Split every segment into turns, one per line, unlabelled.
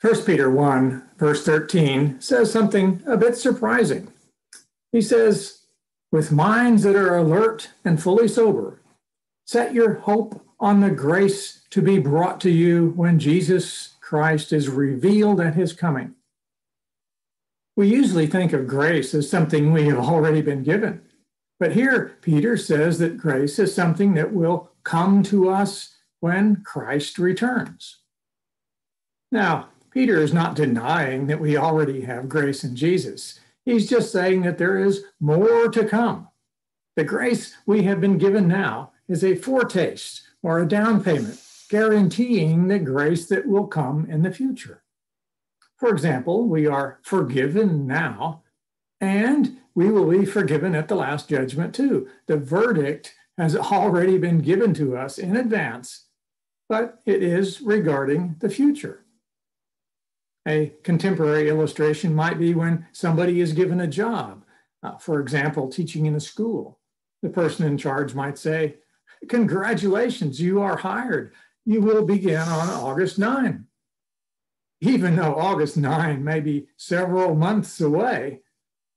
1 Peter 1, verse 13, says something a bit surprising. He says, with minds that are alert and fully sober, set your hope on the grace to be brought to you when Jesus Christ is revealed at his coming. We usually think of grace as something we have already been given. But here, Peter says that grace is something that will come to us when Christ returns. Now, Peter is not denying that we already have grace in Jesus. He's just saying that there is more to come. The grace we have been given now is a foretaste or a down payment, guaranteeing the grace that will come in the future. For example, we are forgiven now, and we will be forgiven at the last judgment too. The verdict has already been given to us in advance, but it is regarding the future. A contemporary illustration might be when somebody is given a job, uh, for example, teaching in a school. The person in charge might say, Congratulations, you are hired. You will begin on August 9. Even though August 9 may be several months away,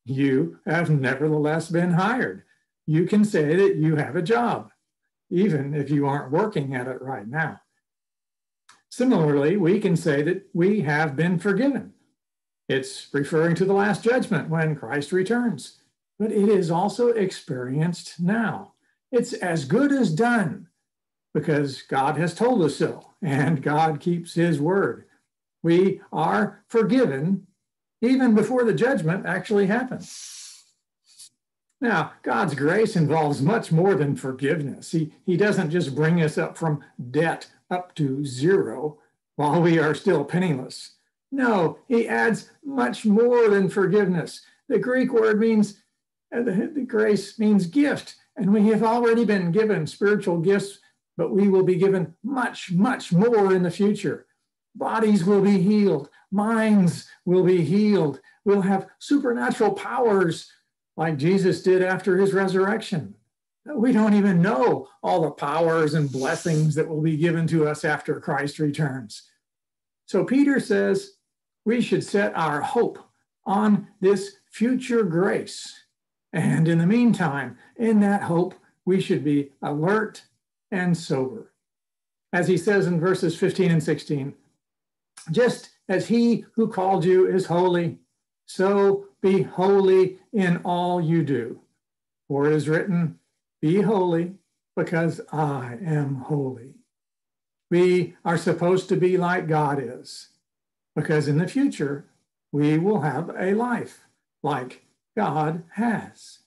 you have nevertheless been hired. You can say that you have a job, even if you aren't working at it right now. Similarly, we can say that we have been forgiven. It's referring to the last judgment when Christ returns, but it is also experienced now. It's as good as done because God has told us so, and God keeps his word. We are forgiven even before the judgment actually happens. Now, God's grace involves much more than forgiveness. He, he doesn't just bring us up from debt up to zero while we are still penniless. No, he adds much more than forgiveness. The Greek word means, uh, the, the grace means gift, and we have already been given spiritual gifts, but we will be given much, much more in the future. Bodies will be healed, minds will be healed, we'll have supernatural powers like Jesus did after his resurrection. We don't even know all the powers and blessings that will be given to us after Christ returns. So Peter says we should set our hope on this future grace. And in the meantime, in that hope, we should be alert and sober. As he says in verses 15 and 16, just as he who called you is holy, so be holy in all you do. For it is written, be holy because I am holy. We are supposed to be like God is because in the future we will have a life like God has.